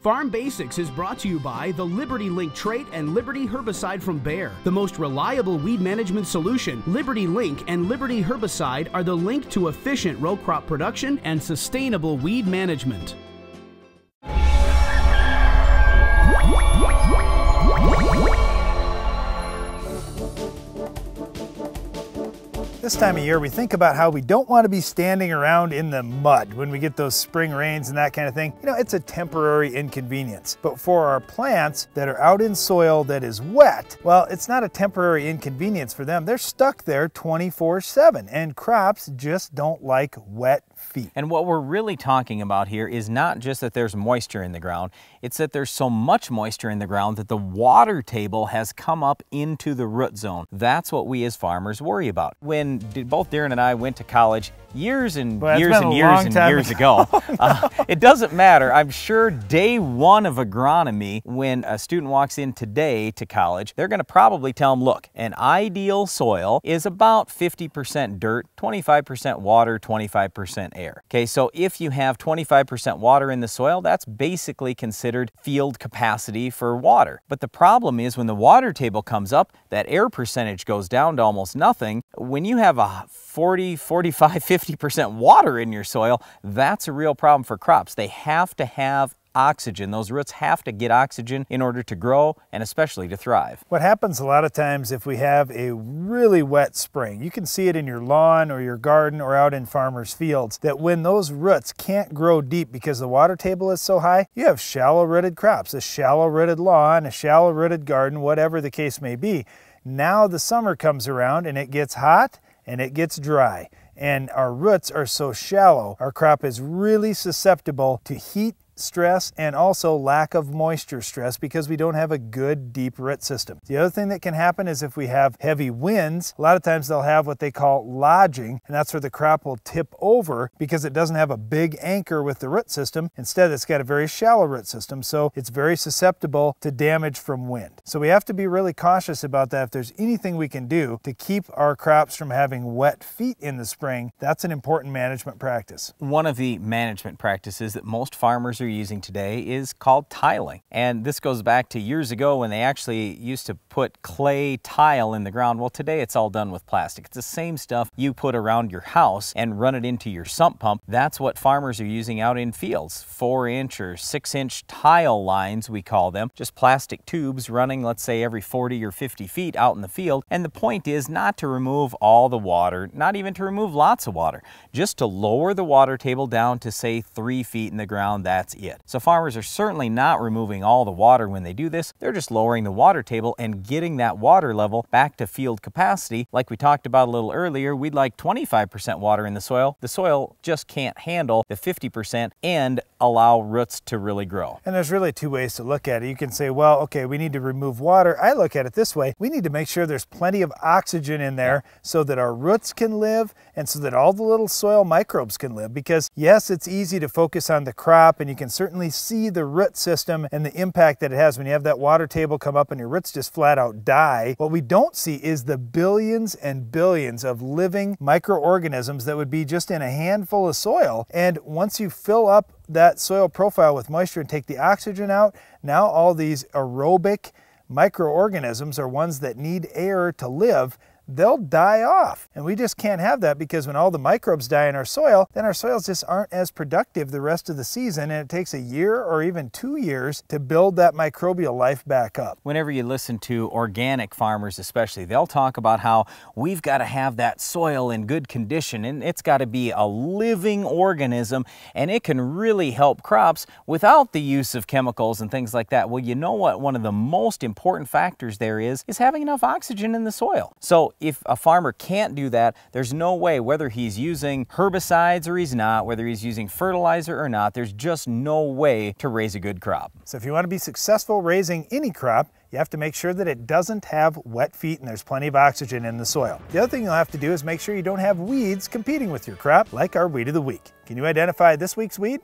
Farm Basics is brought to you by the Liberty Link trait and Liberty herbicide from Bayer. The most reliable weed management solution, Liberty Link and Liberty herbicide are the link to efficient row crop production and sustainable weed management. This time of year, we think about how we don't want to be standing around in the mud when we get those spring rains and that kind of thing. You know, it's a temporary inconvenience. But for our plants that are out in soil that is wet, well, it's not a temporary inconvenience for them. They're stuck there 24 7, and crops just don't like wet feet. And what we're really talking about here is not just that there's moisture in the ground, it's that there's so much moisture in the ground that the water table has come up into the root zone. That's what we as farmers worry about. When both Darren and I went to college, years and well, years and years and years ago. uh, it doesn't matter. I'm sure day one of agronomy, when a student walks in today to college, they're going to probably tell them, look, an ideal soil is about 50% dirt, 25% water, 25% air. Okay, so if you have 25% water in the soil, that's basically considered field capacity for water. But the problem is when the water table comes up, that air percentage goes down to almost nothing. When you have a 40, 45, 50 50% water in your soil, that's a real problem for crops. They have to have oxygen. Those roots have to get oxygen in order to grow and especially to thrive. What happens a lot of times if we have a really wet spring, you can see it in your lawn or your garden or out in farmers' fields, that when those roots can't grow deep because the water table is so high, you have shallow rooted crops, a shallow rooted lawn, a shallow rooted garden, whatever the case may be. Now the summer comes around and it gets hot and it gets dry and our roots are so shallow, our crop is really susceptible to heat stress and also lack of moisture stress because we don't have a good deep root system. The other thing that can happen is if we have heavy winds, a lot of times they'll have what they call lodging, and that's where the crop will tip over because it doesn't have a big anchor with the root system. Instead, it's got a very shallow root system, so it's very susceptible to damage from wind. So we have to be really cautious about that. If there's anything we can do to keep our crops from having wet feet in the spring, that's an important management practice. One of the management practices that most farmers are using today is called tiling. And this goes back to years ago when they actually used to put clay tile in the ground. Well, today it's all done with plastic. It's the same stuff you put around your house and run it into your sump pump. That's what farmers are using out in fields. Four inch or six inch tile lines, we call them. Just plastic tubes running, let's say, every 40 or 50 feet out in the field. And the point is not to remove all the water, not even to remove lots of water, just to lower the water table down to say three feet in the ground. That's it. So farmers are certainly not removing all the water when they do this. They're just lowering the water table and getting that water level back to field capacity. Like we talked about a little earlier, we'd like 25% water in the soil. The soil just can't handle the 50% and allow roots to really grow. And there's really two ways to look at it. You can say, well, okay, we need to remove water. I look at it this way. We need to make sure there's plenty of oxygen in there so that our roots can live and so that all the little soil microbes can live. Because yes, it's easy to focus on the crop and you can certainly see the root system and the impact that it has when you have that water table come up and your roots just flat out die. What we don't see is the billions and billions of living microorganisms that would be just in a handful of soil. And once you fill up that soil profile with moisture and take the oxygen out, now all these aerobic microorganisms are ones that need air to live they'll die off. And we just can't have that because when all the microbes die in our soil, then our soils just aren't as productive the rest of the season. And it takes a year or even two years to build that microbial life back up. Whenever you listen to organic farmers, especially, they'll talk about how we've got to have that soil in good condition and it's got to be a living organism and it can really help crops without the use of chemicals and things like that. Well, you know what? One of the most important factors there is, is having enough oxygen in the soil. So if a farmer can't do that, there's no way, whether he's using herbicides or he's not, whether he's using fertilizer or not, there's just no way to raise a good crop. So if you want to be successful raising any crop, you have to make sure that it doesn't have wet feet and there's plenty of oxygen in the soil. The other thing you'll have to do is make sure you don't have weeds competing with your crop, like our weed of the week. Can you identify this week's weed?